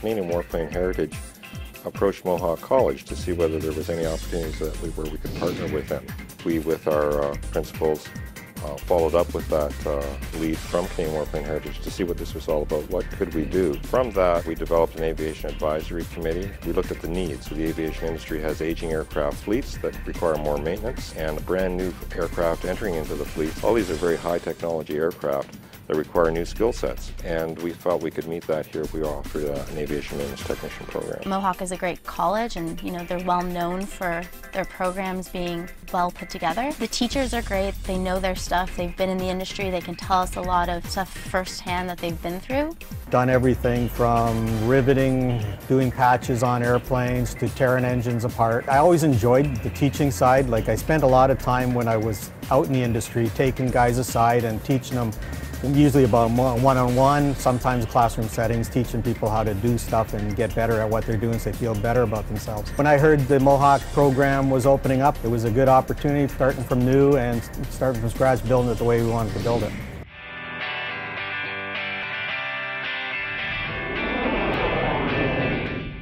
Canadian Warplane Heritage approached Mohawk College to see whether there was any opportunities that we, where we could partner with them. We, with our uh, principals, uh, followed up with that uh, lead from Canadian Warplane Heritage to see what this was all about. What could we do? From that, we developed an aviation advisory committee. We looked at the needs. So the aviation industry has aging aircraft fleets that require more maintenance and brand new aircraft entering into the fleet. All these are very high technology aircraft that require new skill sets. And we felt we could meet that here if we offered uh, an aviation maintenance technician program. Mohawk is a great college and you know they're well known for their programs being well put together. The teachers are great, they know their stuff, they've been in the industry, they can tell us a lot of stuff firsthand that they've been through. Done everything from riveting, doing patches on airplanes to tearing engines apart. I always enjoyed the teaching side. Like I spent a lot of time when I was out in the industry taking guys aside and teaching them usually about one-on-one, sometimes classroom settings, teaching people how to do stuff and get better at what they're doing so they feel better about themselves. When I heard the Mohawk program was opening up, it was a good opportunity starting from new and starting from scratch, building it the way we wanted to build it.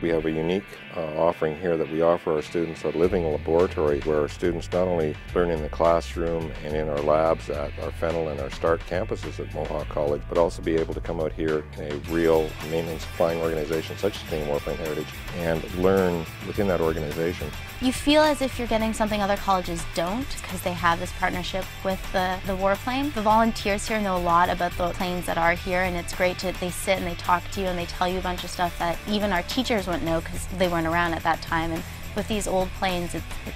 We have a unique uh, offering here that we offer our students a living laboratory where our students not only learn in the classroom and in our labs at our Fennell and our STARRT campuses at Mohawk College, but also be able to come out here in a real maintenance flying organization such as Canadian Warplane Heritage and learn within that organization. You feel as if you're getting something other colleges don't because they have this partnership with the, the warplane. The volunteers here know a lot about the planes that are here and it's great to, they sit and they talk to you and they tell you a bunch of stuff that even our teachers wouldn't know because they weren't around at that time. And with these old planes,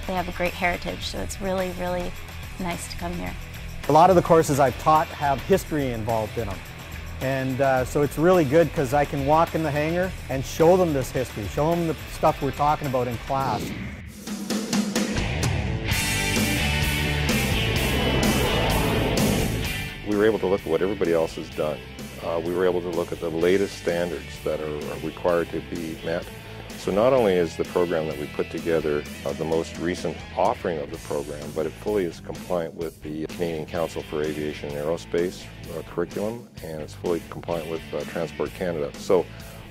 they have a great heritage, so it's really, really nice to come here. A lot of the courses I've taught have history involved in them. And uh, so it's really good because I can walk in the hangar and show them this history, show them the stuff we're talking about in class. We were able to look at what everybody else has done uh, we were able to look at the latest standards that are required to be met. So not only is the program that we put together uh, the most recent offering of the program, but it fully is compliant with the Canadian Council for Aviation and Aerospace uh, curriculum, and it's fully compliant with uh, Transport Canada. So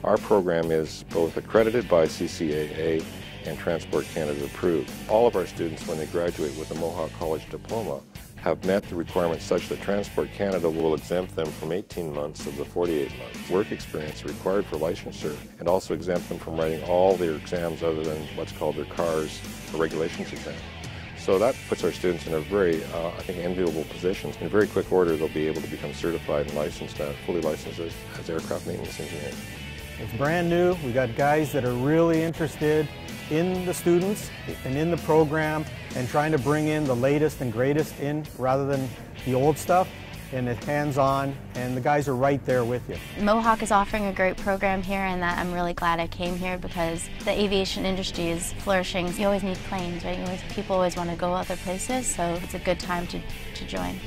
our program is both accredited by CCAA and Transport Canada approved. All of our students, when they graduate with a Mohawk College diploma, have met the requirements such that Transport Canada will exempt them from 18 months of the 48 month work experience required for licensure and also exempt them from writing all their exams other than what's called their CARS or regulations exam. So that puts our students in a very, uh, I think, enviable position. In very quick order, they'll be able to become certified and licensed, uh, fully licensed as, as aircraft maintenance engineers. It's brand new. We've got guys that are really interested in the students and in the program and trying to bring in the latest and greatest in rather than the old stuff and it's hands-on and the guys are right there with you. Mohawk is offering a great program here and that I'm really glad I came here because the aviation industry is flourishing. You always need planes, right? Always, people always want to go other places, so it's a good time to, to join.